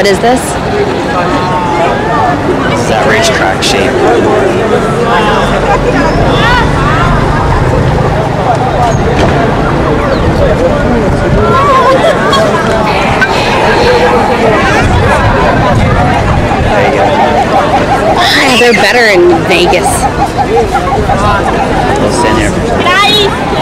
What is this? That racetrack shape. They're better in Vegas. We'll stand here.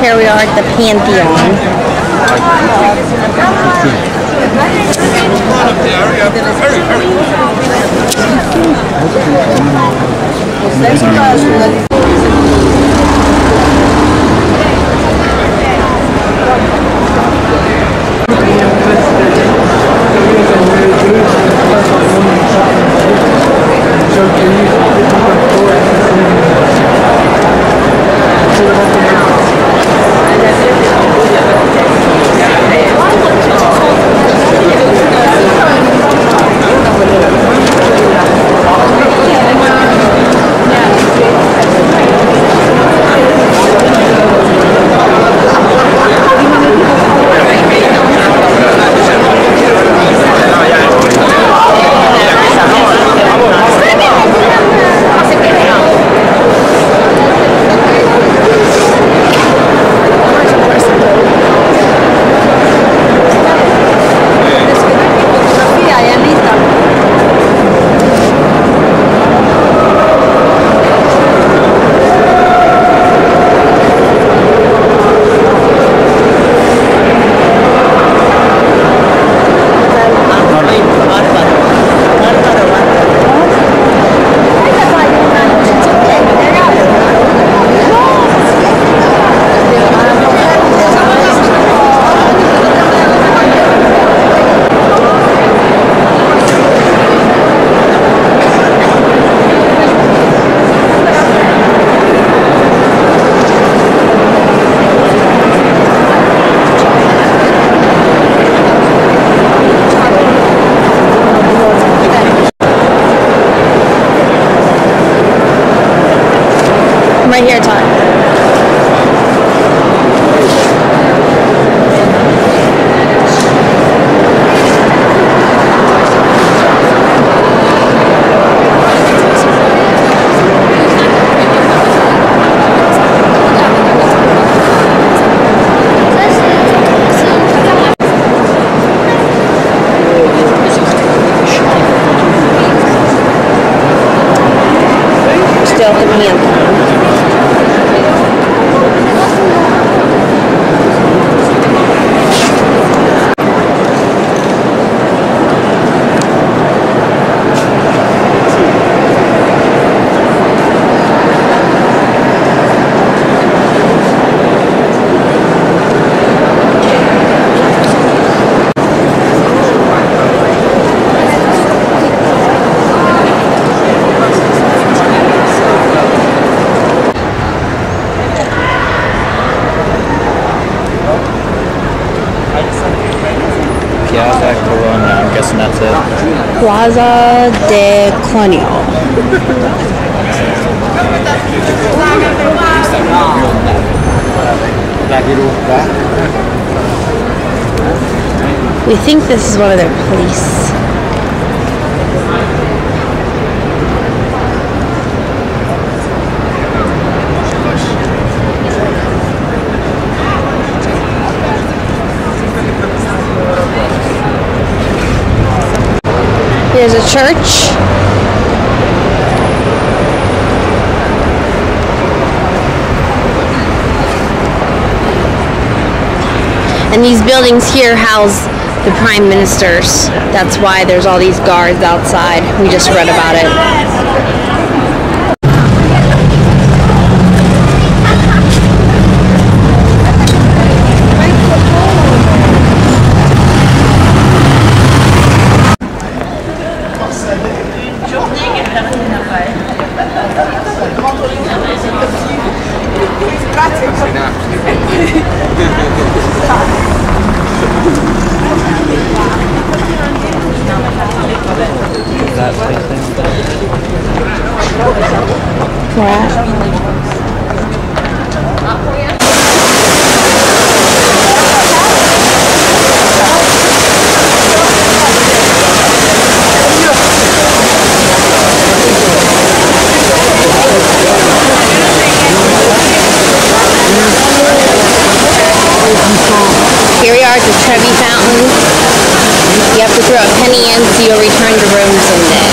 Here we are at the Pantheon. Right here, Todd. Still at the Pantheon. Plaza de Colonial. We think this is one of their police. Church. And these buildings here house the prime ministers. That's why there's all these guards outside. We just read about it. We're Here we are at the Trevi Fountain. You have to throw a penny in so you'll return to Rome someday.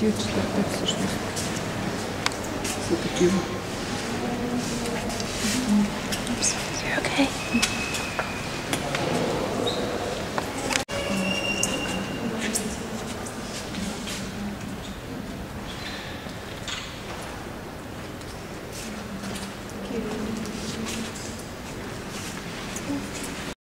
Значить, ті чотири всі такі